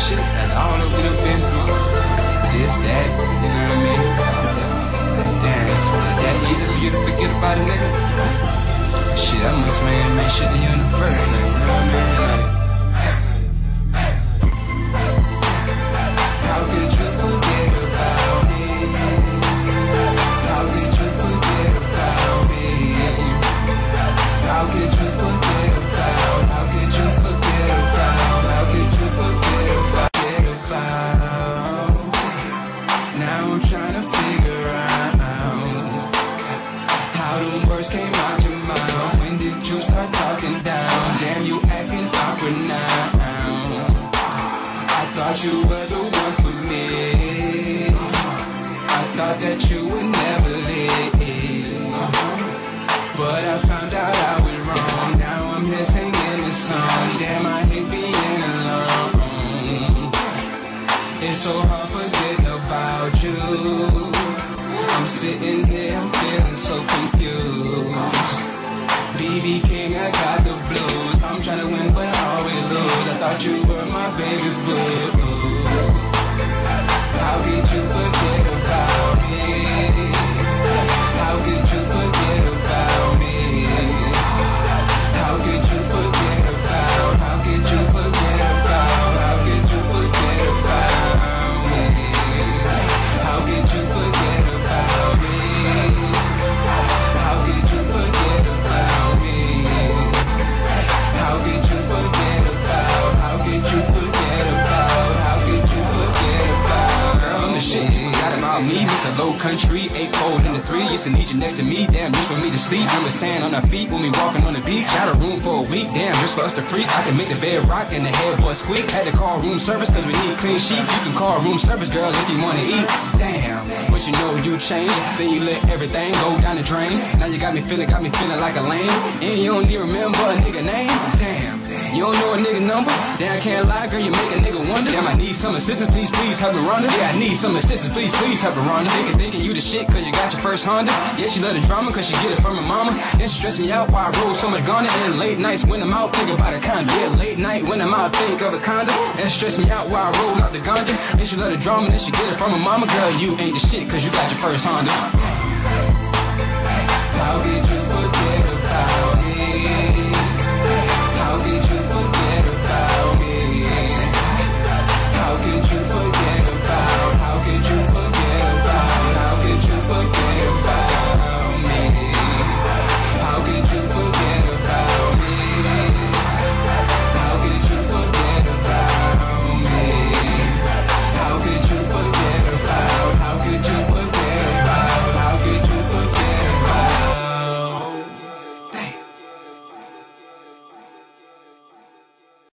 shit and all that we done been through. This, that, you know what I mean? Came out your mouth. When did you start talking down? Damn, you acting awkward now. I thought you were the one for me. I thought that you would never leave. But I found out I was wrong. Now I'm here singing this song. Damn, I hate being alone. It's so hard forgetting about you. I'm sitting here, I'm feeling so confused. Thought you were my baby boo. How could you forget about me. Lo' Kuntry, eight fold in the three. Used to need you next to me, damn, just for me to sleep. Remember sand on our feet when we walking on the beach. Got a room for a week, damn, just for us to freak. I can make the bed rock and the headboard squeak. Had to call room service cause we need clean sheets. You can call room service, girl, if you wanna eat. Damn, but you know you changed. Then you let everything go down the drain. Now you got me feeling, got me feeling like a lame. And you don't even remember a nigga name. You don't know a nigga number? Then I can't lie, girl, you make a nigga wonder. Damn, I need some assistance, please, please help me run it. Yeah, I need some assistance, please, please help me run it. Nigga thinking you the shit cause you got your first Honda. Yeah, she love the drama cause she get it from her mama. Then she stress me out while I roll so much ganja. And late nights when I'm out, think about a condo. Yeah, late night when I'm out, think of a condo. And stress me out while I roll out the ganja. Then she love the drama, then she get it from her mama. Girl, you ain't the shit cause you got your first Honda. I'll get you.